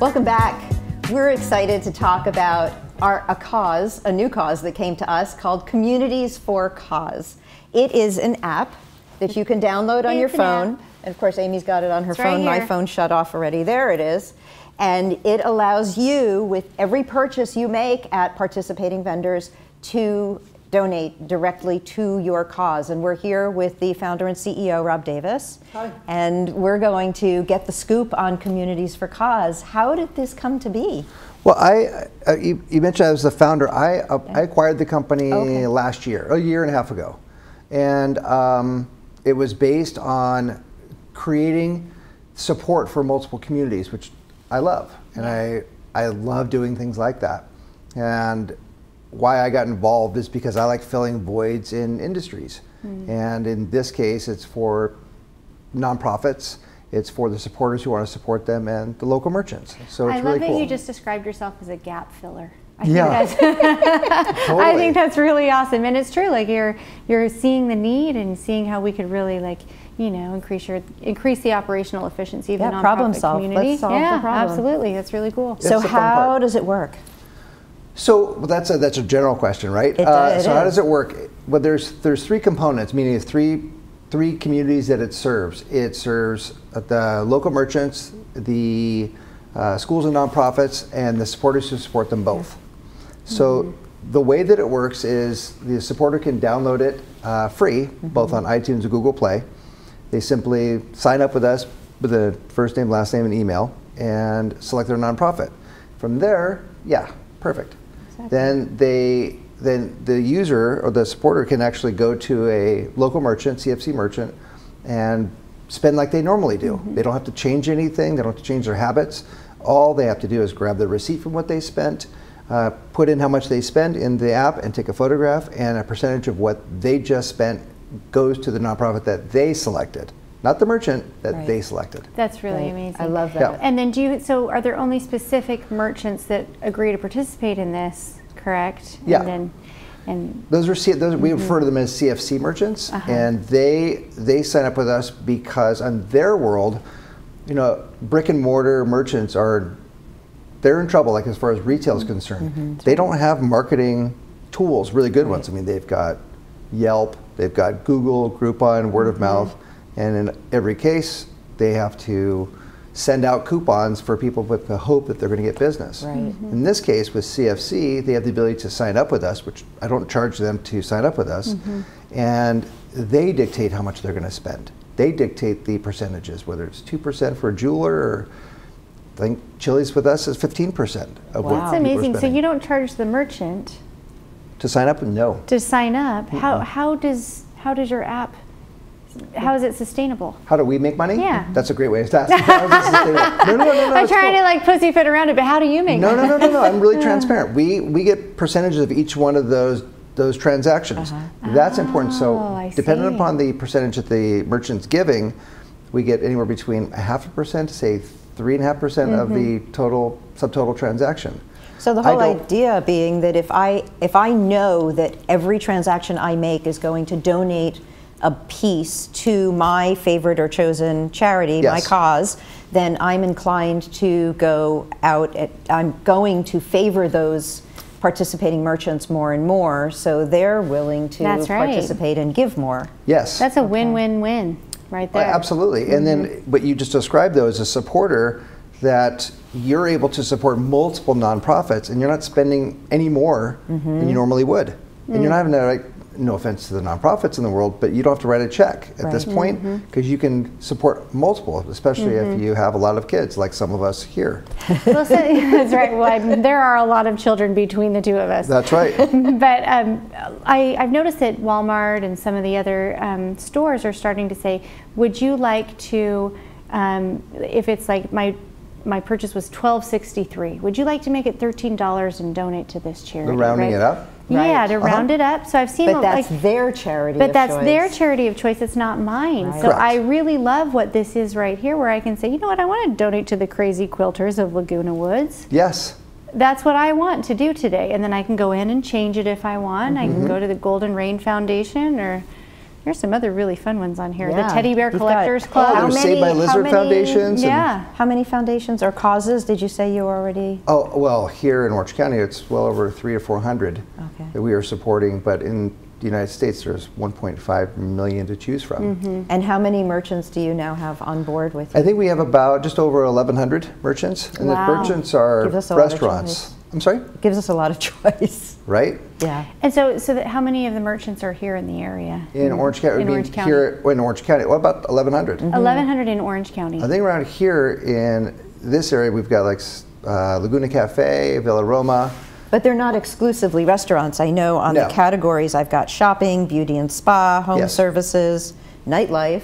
Welcome back. We're excited to talk about our, a cause, a new cause that came to us called Communities for Cause. It is an app that you can download on your phone. app. And of course, Amy's got it on her It's right phone. My phone shut off already. There it is. And it allows you, with every purchase you make at participating vendors, to donate directly to your cause. And we're here with the founder and CEO, Rob Davis. Hi. And we're going to get the scoop on Communities for Cause. How did this come to be? Well, I uh, you, you mentioned I was the founder. I uh, I acquired the company Okay. last year, a year and a half ago, and um, it was based on creating support for multiple communities, which I love, and I I love doing things like that. And why I got involved is because I like filling voids in industries, hmm. and in this case, it's for nonprofits. It's for the supporters who want to support them and the local merchants. So it's I really love that cool. you just described yourself as a gap filler. I Yeah. think that's, I think that's really awesome, and it's true. Like you're you're seeing the need and seeing how we could really like you know increase your increase the operational efficiency of Yeah, the nonprofit problem solve. Let's community. solve the yeah, problem. absolutely. That's really cool. Yeah. So, It's the fun how part. does it work? So well, that's a that's a general question, right? It uh, it so how does it work? Well, there's there's three components, meaning three three communities that it serves. It serves the local merchants, the uh, schools and nonprofits, and the supporters who support them both. So the way that it works is the supporter can download it uh, free, both on iTunes and Google Play. They simply sign up with us with a first name, last name, and email, and select their nonprofit. From there, yeah, perfect. Then they then the user or the supporter can actually go to a local merchant, CFC merchant, and spend like they normally do. They don't have to change anything. They don't have to change their habits. All they have to do is grab the receipt from what they spent, uh, put in how much they spend in the app, and take a photograph. And a percentage of what they just spent goes to the nonprofit that they selected, not the merchant that Right. they selected. That's really Right. amazing. I love that. Yeah. And then do you? So are there only specific merchants that agree to participate in this? Correct. Yeah. And then, and Those are C- those we Mm-hmm. refer to them as CFC merchants, Uh-huh. and they they sign up with us because on their world, you know, brick and mortar merchants are they're in trouble. Like as far as retail is concerned, they don't have marketing tools, really good ones. I mean, they've got Yelp, they've got Google, Groupon, word of mouth, and in every case, they have to send out coupons for people with the hope that they're going to get business. Right. Mm-hmm. In this case, with CFC, they have the ability to sign up with us, which I don't charge them to sign up with us, mm-hmm. and they dictate how much they're going to spend. They dictate the percentages, whether it's 2% for a jeweler or I think Chili's with us is 15% of Wow. what that's people are amazing. So you don't charge the merchant to sign up, no. to sign up. How how does how does your app? How is it sustainable? How do we make money? Yeah. That's a great way to ask. How is this sustainable? no, no, no, no, no. I'm trying cool. to like pussyfoot around it, but how do you make No, money? no, no, no, no. I'm really transparent. We we get percentages of each one of those those transactions. Uh-huh. That's important. So Oh, I depending see. upon the percentage that the merchant's giving, we get anywhere between a half a percent to say three and a half percent of the mm-hmm. total subtotal transaction. So the whole idea being that if I if I know that every transaction I make is going to donate a piece to my favorite or chosen charity, my cause, then I'm inclined to go out at I'm going to favor those participating merchants more and more so they're willing to right. participate and give more. Yes. That's a win-win-win right Uh, there. Absolutely. And then Mm-hmm. what you just described, though, is a supporter that you're able to support multiple nonprofits and you're not spending any more Mm-hmm. than you normally would. And Mm. you're not having to, like, no offense to the nonprofits in the world, but you don't have to write a check at this Right. point Mm-hmm. because you can support multiple, especially if you have a lot of kids, like some of us here. Well, so- that's right. Well, I- there are a lot of children between the two of us. That's right. but um, I, I've noticed that Walmart and some of the other um, stores are starting to say, "Would you like to, um, if it's like my my purchase was twelve sixty three, would you like to make it thirteen dollars and donate to this charity?" rounding right? it up? Yeah, Right. to Uh-huh. round it up. So I've seen But that's like. their charity. But that's their charity of choice. It's not mine. Right. So Correct. I really love what this is right here, where I can say, you know what, I want to donate to the crazy quilters of Laguna Woods Yes. that's what I want to do today. And then I can go in and change it if I want. I Mm-hmm. can go to the Golden Rain Foundation or Here's some other really fun ones on here. Yeah. The Teddy Bear You've got- Collectors Oh, Club. There's Saved by how Lizard many- Foundations. and- yeah. How many foundations or causes did you say you already? Oh, well, here in Orange County, it's well over three or 400 Okay. that we are supporting, but in the United States, there's 1.5 million to choose from. Mm-hmm. And how many merchants do you now have on board with you? I think we have about just over 1,100 merchants, and Wow. the merchants are Gives us a lot of restaurants. I'm sorry, Gives us a lot of choice. right? Yeah. And so, so that how many of the merchants are here in the area? In Orange County. In Orange County. here in Orange County, what about 1,100? 1,100 in Orange County. I think around here in this area, we've got like uh, Laguna Cafe, Villa Roma. But they're not exclusively restaurants. I know on No. the categories I've got shopping, beauty and spa, home Yes. services, nightlife.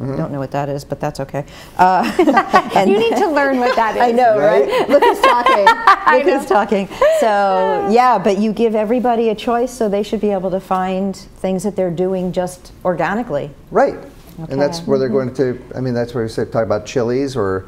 Mm-hmm. Don't know what that is, but that's okay. Uh, and you need to learn what that is. I know, right? Look who's talking. Look who's talking. So, yeah, but you give everybody a choice, so they should be able to find things that they're doing just organically. Right. And that's where they're going to, I mean, that's where we said, talk about Chili's or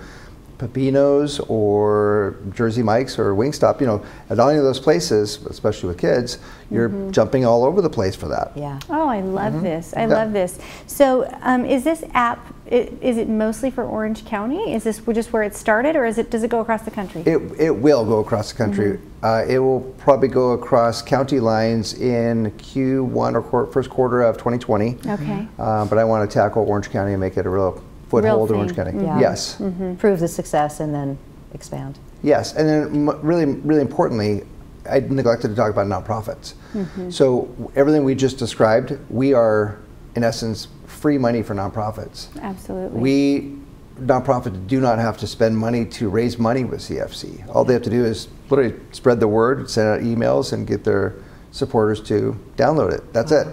Pepinos or Jersey Mike's or Wingstop, you know, at any of those places, especially with kids, you're jumping all over the place for that. Yeah. Oh, I love Mm-hmm. this. I Yeah. love this. So, um, is this app? Is it mostly for Orange County? Is this just where it started, or is it does it go across the country? It, it will go across the country. Uh, it will probably go across county lines in Q1 or quar- first quarter of 2020. okay. Uh, but I want to tackle Orange County and make it a real foothold in Orange. County. Yeah. Yes. Mm-hmm. Prove the success and then expand. Yes, and then really, really importantly, I neglected to talk about nonprofits. Mm-hmm. So everything we just described, we are, in essence, free money for nonprofits. Absolutely. We nonprofits do not have to spend money to raise money with CFC. All they have to do is literally spread the word, send out emails, and get their supporters to download it. That's it.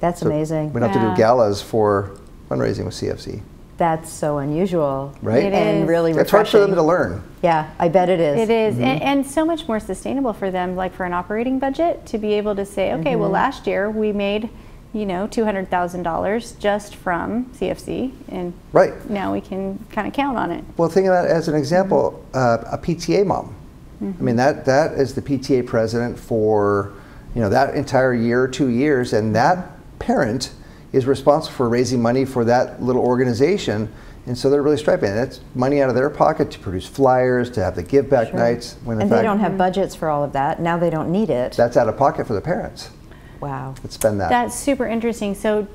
That's So amazing. We don't have to do galas for fundraising with CFC. That's so unusual. Right? It and is. really It's hard for them to learn. Yeah, I bet it is. It is, Mm-hmm. and, and so much more sustainable for them, like for an operating budget, to be able to say, okay, Mm-hmm. well, last year we made, you know, two hundred thousand dollars just from CFC, and Right. now we can kind of count on it. Well, think of that as an example, uh, a PTA mom. I mean, that, that is the PTA president for, you know, that entire year, two years, and that parent is responsible for raising money for that little organization. And so they're really striping. That's money out of their pocket to produce flyers, to have the give back nights. When and fact, they don't have budgets for all of that. Now they don't need it. that's out of pocket for the parents wow. that spend that. That's super interesting. So,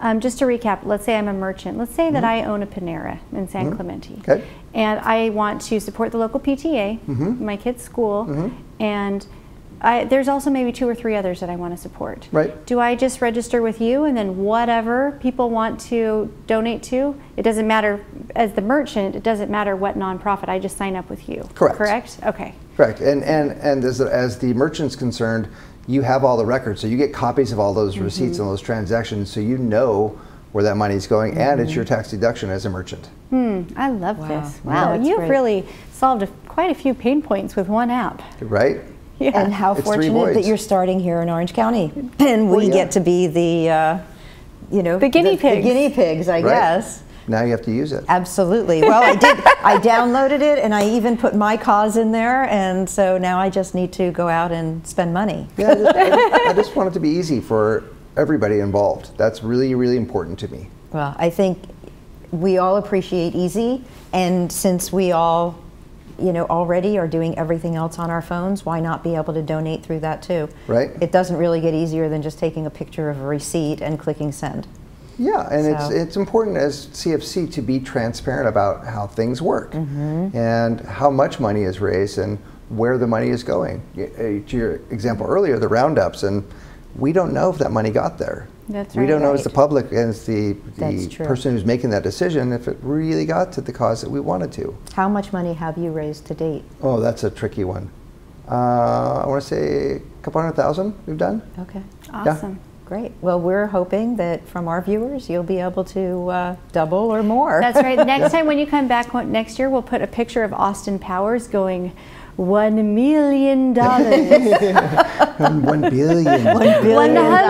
um, just to recap, let's say I'm a merchant. Let's say that I own a Panera in San Clemente. Mm-hmm. Okay. And I want to support the local PTA, Mm-hmm. my kid's school, and I, there's also maybe two or three others that I want to support. Right. Do I just register with you and then whatever people want to donate to? It doesn't matter, as the merchant, it doesn't matter what nonprofit, I just sign up with you. Correct. Correct? Okay. Correct. And, and, and as, the, as the merchant's concerned, you have all the records. So you get copies of all those receipts and those transactions so you know where that money is going and it's your tax deduction as a merchant. Hmm, I love Wow. this. Wow, Wow, you've great. really solved a, quite a few pain points with one app. Right? Yeah. And how It's fortunate that you're starting here in Orange County. And we Well, yeah. get to be the, uh, you know, The guinea The pigs. guinea pigs, I Right? guess. Now you have to use it. Absolutely. Well, I did. I downloaded it and I even put my cause in there. And so now I just need to go out and spend money. Yeah, I just, I, I just want it to be easy for everybody involved. That's really, really important to me. Well, I think we all appreciate easy. And since we all, you know, already are doing everything else on our phones, why not be able to donate through that too? Right. It doesn't really get easier than just taking a picture of a receipt and clicking send. Yeah, and it's So- it's important as CFC to be transparent about how things work Mm-hmm. and how much money is raised and where the money is going. Uh, To your example earlier, the roundups, and we don't know if that money got there. That's We don't know as the public and as the, the person who's making that decision if it really got to the cause that we wanted to. How much money have you raised to date? Oh, that's a tricky one. Uh, I want to say a couple hundred thousand we've done. Okay. Awesome. Great. Well, we're hoping that from our viewers, you'll be able to uh, double or more. That's right. Next time when you come back next year, we'll put a picture of Austin Powers going one million dollars, One billion. One billion one hundred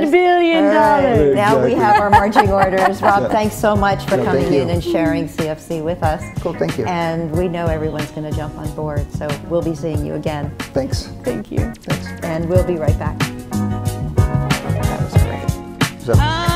dollars. billion All right. dollars. Now we have our marching orders. Rob, thanks so much for Yeah, coming in and sharing CFC with us. Cool, thank you. And we know everyone's going to jump on board, so we'll be seeing you again. Thanks. Thank you. Thanks. And we'll be right back. That was great. So- I